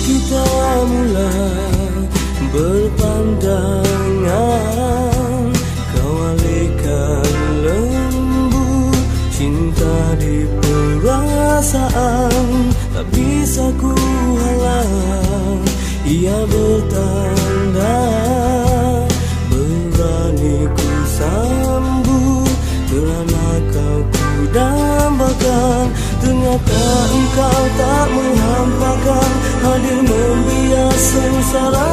kita mula berpandangan. Kau alihkan lembu cinta di perasaan. Tak bisa ku halang ia bertanda. Berani ku sambu kerana kau ku dambakan. Ternyata engkau tak menghampakan Halımın rüyasın sarar